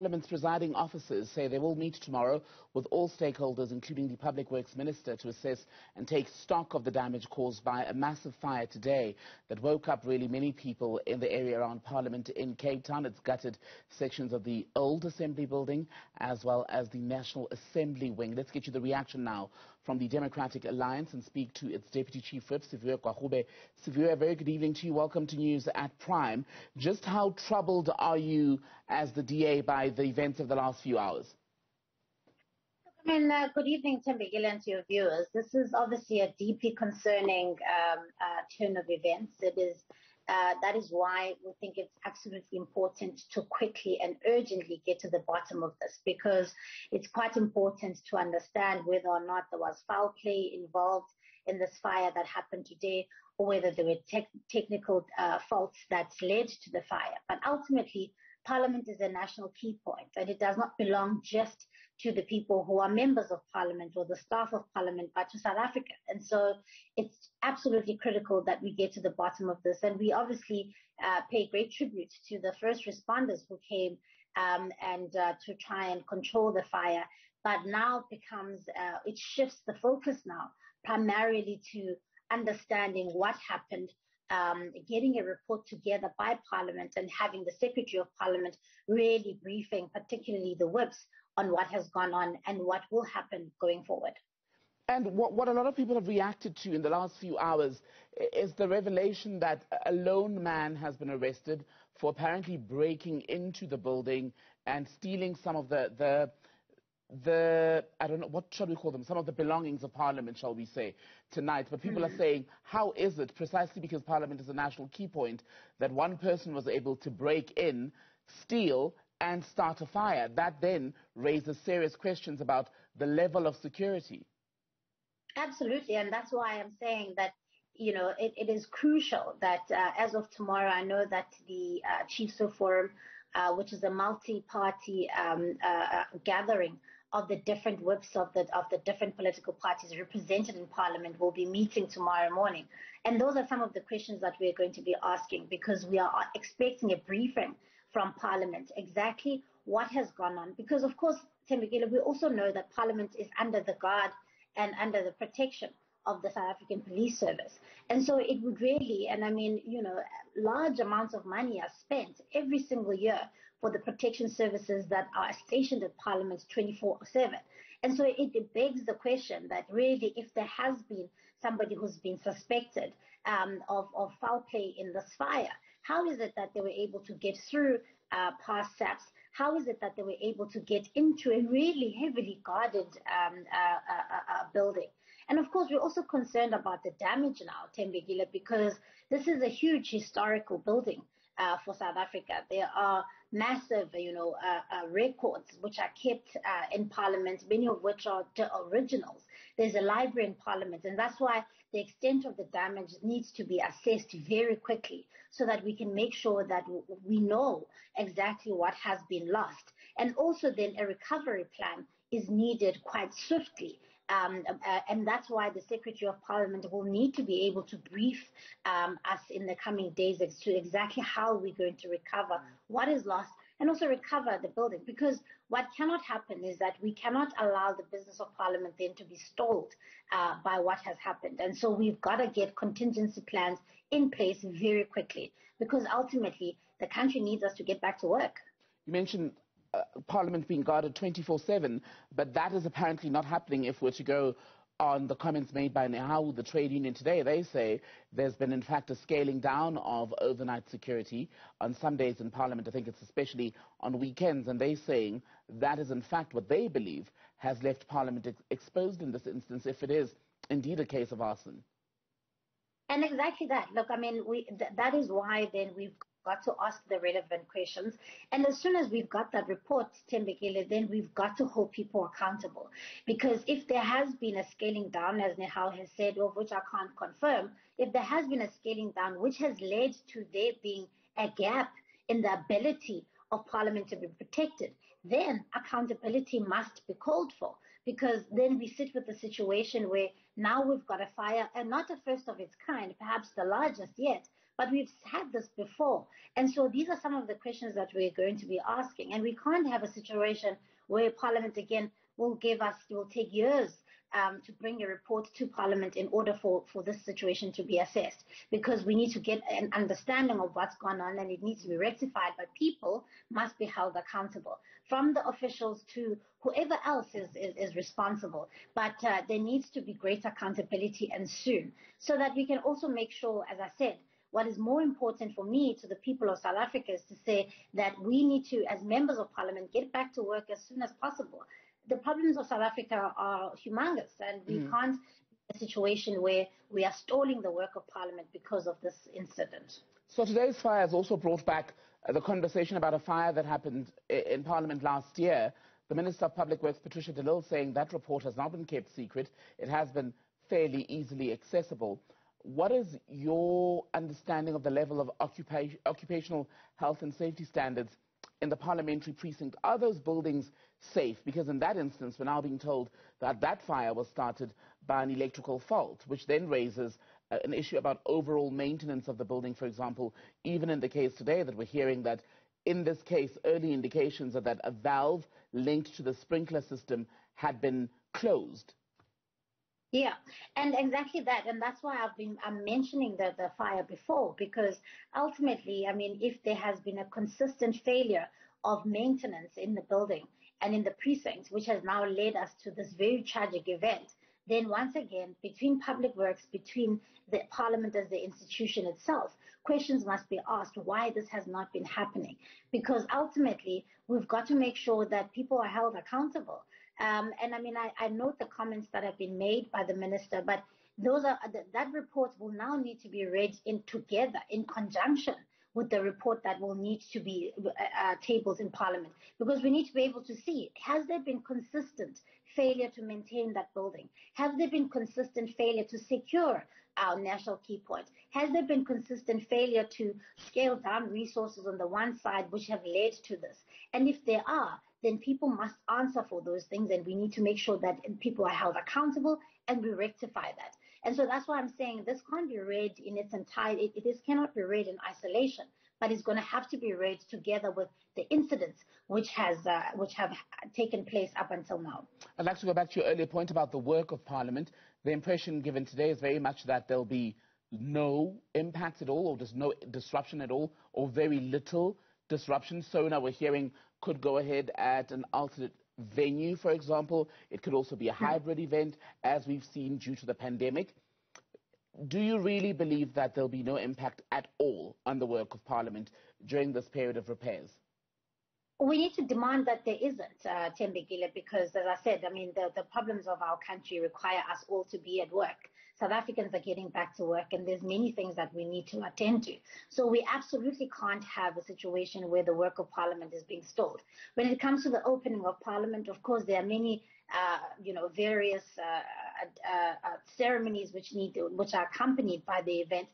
Parliament's presiding officers say they will meet tomorrow with all stakeholders, including the Public Works Minister, to assess and take stock of the damage caused by a massive fire today that woke up really many people in the area around Parliament in Cape Town. It's gutted sections of the old Assembly building as well as the National Assembly wing. Let's get you the reaction now from the Democratic Alliance and speak to its Deputy Chief Whip, Siviwe Gwarube. Siviwe, a very good evening to you. Welcome to News at Prime. Just how troubled are you as the DA by the events of the last few hours? And uh, good evening, Tim and to your viewers. This is obviously a deeply concerning um, uh, turn of events. It is uh, that is why we think it's absolutely important to quickly and urgently get to the bottom of this because it's quite important to understand whether or not there was foul play involved in this fire that happened today or whether there were te- technical uh, faults that led to the fire. But ultimately, Parliament is a national key point, and it does not belong just to the people who are members of Parliament or the staff of Parliament, but to South Africa. And so it's absolutely critical that we get to the bottom of this. And we obviously uh, pay great tribute to the first responders who came um, and uh, to try and control the fire. But now becomes, uh, it shifts the focus now primarily to understanding what happened, um, getting a report together by Parliament and having the Secretary of Parliament really briefing, particularly the whips, on what has gone on and what will happen going forward. And what, what, a lot of people have reacted to in the last few hours is the revelation that a lone man has been arrested for apparently breaking into the building and stealing some of the, the the, I don't know, what shall we call them? Some of the belongings of Parliament, shall we say, tonight. But people mm-hmm. are saying, how is it, precisely because Parliament is a national key point, that one person was able to break in, steal, and start a fire? That then raises serious questions about the level of security. Absolutely, and that's why I'm saying that you know, it, it is crucial that uh, as of tomorrow, I know that the uh, Chief Whips' Forum, uh, which is a multi-party um, uh, uh, gathering of the different whips of the of the different political parties represented in Parliament will be meeting tomorrow morning. And those are some of the questions that we're going to be asking because we are expecting a briefing from Parliament exactly what has gone on. Because of course, Thembekile, we also know that Parliament is under the guard and under the protection of the South African Police Service. And so it would really, and I mean, you know, large amounts of money are spent every single year for the protection services that are stationed at Parliament 24 7. And so it begs the question that really, if there has been somebody who's been suspected um, of, of foul play in this fire, how is it that they were able to get through uh, past SAPS? How is it that they were able to get into a really heavily guarded um, uh, uh, uh building? And of course, we're also concerned about the damage now, Thembekile, because this is a huge historical building uh, for South Africa. There are massive, you know, uh, uh, records which are kept uh, in Parliament, many of which are the originals. There's a library in Parliament, and that's why the extent of the damage needs to be assessed very quickly so that we can make sure that we know exactly what has been lost. And also then a recovery plan is needed quite swiftly um, uh, and that's why the Secretary of Parliament will need to be able to brief um, us in the coming days as to exactly how we're going to recover what is lost and also recover the building. Because what cannot happen is that we cannot allow the business of Parliament then to be stalled uh, by what has happened. And so we've got to get contingency plans in place very quickly because ultimately the country needs us to get back to work. You mentioned uh, Parliament being guarded 24/7, but that is apparently not happening if we're to go on the comments made by NEHAWU, the trade union today. They say there's been, in fact, a scaling down of overnight security on some days in Parliament. I think it's especially on weekends, and they're saying that is, in fact, what they believe has left Parliament ex- exposed in this instance, if it is indeed a case of arson. And exactly that. Look, I mean, we, th- that is why then we've got to ask the relevant questions. And as soon as we've got that report, Thembekile, then we've got to hold people accountable. Because if there has been a scaling down, as NEHAWU has said, of which I can't confirm, if there has been a scaling down, which has led to there being a gap in the ability of Parliament to be protected, then accountability must be called for. Because then we sit with a situation where now we've got a fire, and not the first of its kind, perhaps the largest yet, But we've had this before. And so these are some of the questions that we're going to be asking. And we can't have a situation where Parliament, again, will give us, will take years um, to bring a report to Parliament in order for, for this situation to be assessed. Because we need to get an understanding of what's gone on and it needs to be rectified, but people must be held accountable from the officials to whoever else is, is, is responsible. But uh, there needs to be greater accountability and soon so that we can also make sure, as I said, what is more important for me to the people of South Africa is to say that we need to, as members of parliament, get back to work as soon as possible the problems of South Africa are humongous, and we mm. can't in a situation where we are stalling the work of Parliament because of this incident. So today's fire has also brought back uh, the conversation about a fire that happened in Parliament last year. The Minister of Public Works, Patricia de Lille, saying that report has not been kept secret. It has been fairly easily accessible. What is your understanding of the level of occupa occupational health and safety standards in the parliamentary precinct, are those buildings safe? Because in that instance, we're now being told that that fire was started by an electrical fault, which then raises uh, an issue about overall maintenance of the building, for example, even in the case today that we're hearing that in this case, early indications are that a valve linked to the sprinkler system had been closed. Yeah, and exactly that, and that's why I've been I'm mentioning the the fire before because ultimately, I mean, if there has been a consistent failure of maintenance in the building and in the precincts, which has now led us to this very tragic event, then once again, between public works, between the parliament as the institution itself, questions must be asked why this has not been happening. Because ultimately, we've got to make sure that people are held accountable. Um, and I mean, I, I note the comments that have been made by the minister, but those are that report will now need to be read in together in conjunction with the report that will need to be uh, uh, tabled in Parliament because we need to be able to see has there been consistent failure to maintain that building? Have there been consistent failure to secure our national key points? Has there been consistent failure to scale down resources on the one side which have led to this? And if there are, then people must answer for those things and we need to make sure that people are held accountable and we rectify that. And so that's why I'm saying this can't be read in its entirety. It, it cannot be read in isolation, but it's going to have to be read together with the incidents which has uh, which have taken place up until now. I'd like to go back to your earlier point about the work of Parliament. The impression given today is very much that there'll be no impact at all, or there's no disruption at all, or very little disruption. So now we're hearing could go ahead at an alternate venue, for example. It could also be a hmm. hybrid event, as we've seen due to the pandemic. Do you really believe that there'll be no impact at all on the work of Parliament during this period of repairs? We need to demand that there isn't, uh, Thembekile, because as I said, I mean, the, the problems of our country require us all to be at work. South Africans are getting back to work and there's many things that we need to attend to. So we absolutely can't have a situation where the work of parliament is being stalled. When it comes to the opening of parliament, of course, there are many uh, you know, various uh, uh, uh ceremonies which need, which are accompanied by the event.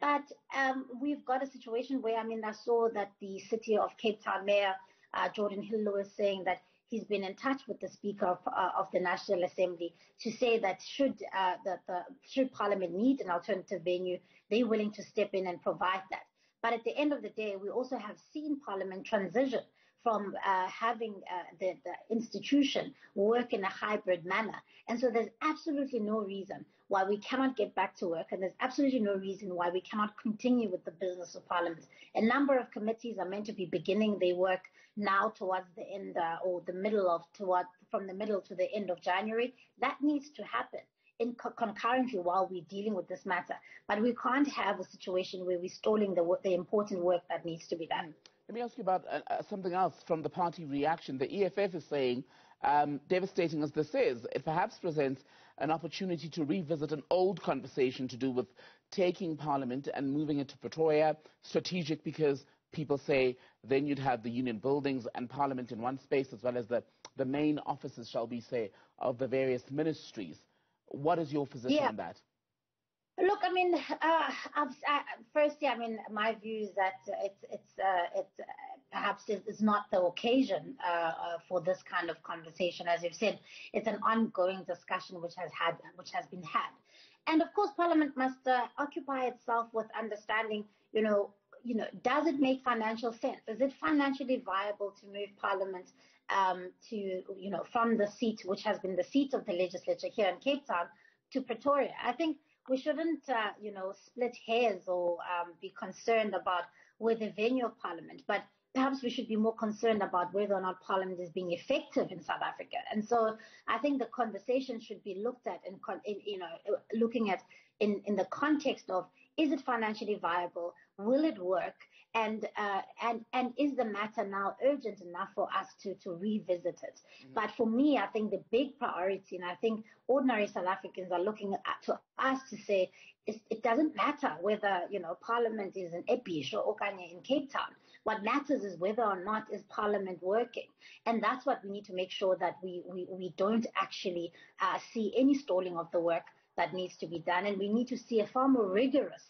But um, we've got a situation where, I mean, I saw that the city of Cape Town Mayor uh, Geordin Hill-Lewis saying that he's been in touch with the Speaker of, uh, of the National Assembly to say that should uh, the, should Parliament need an alternative venue, they're willing to step in and provide that. But at the end of the day, we also have seen Parliament transition from uh, having uh, the, the institution work in a hybrid manner. And so there's absolutely no reason why we cannot get back to work, and there's absolutely no reason why we cannot continue with the business of Parliament. A number of committees are meant to be beginning their work now towards the end uh, or the middle of toward from the middle to the end of January. That needs to happen in co- concurrently while we're dealing with this matter. But we can't have a situation where we're stalling the, the important work that needs to be done. Let me ask you about uh, uh, something else from the party reaction. The EFF is saying, um, devastating as this is, it perhaps presents an opportunity to revisit an old conversation to do with taking Parliament and moving it to Pretoria, strategic because people say then you'd have the union buildings and Parliament in one space as well as the, the main offices, shall we say, of the various ministries. What is your position yeah. on that? Look, I mean, uh, firstly, I mean, my view is that it's it's uh, it's uh, perhaps it's not the occasion uh, uh, for this kind of conversation. As you've said, it's an ongoing discussion which has had which has been had, and of course, Parliament must uh, occupy itself with understanding you know, you know, does it make financial sense? Is it financially viable to move Parliament um, to, you know, from the seat which has been the seat of the legislature here in Cape Town to Pretoria? I think we shouldn't, uh, you know, split hairs or um, be concerned about where the venue of Parliament, but perhaps we should be more concerned about whether or not Parliament is being effective in South Africa. And so I think the conversation should be looked at in, in you know, looking at in, in the context of is it financially viable? Will it work? And uh, and and is the matter now urgent enough for us to to revisit it? Mm-hmm. But for me, I think the big priority, and I think ordinary South Africans are looking at to us to say it doesn't matter whether you know Parliament is in Epish or Okanye in Cape Town. What matters is whether or not is Parliament working, and that's what we need to make sure that we we, we don't actually uh, see any stalling of the work that needs to be done, and we need to see a far more rigorous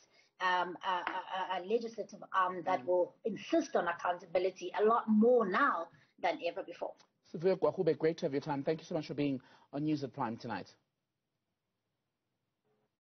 um, a, a, a, legislative arm that mm. will insist on accountability a lot more now than ever before. Siviwe Gwarube, great to have your time. Thank you so much for being on News at Prime tonight.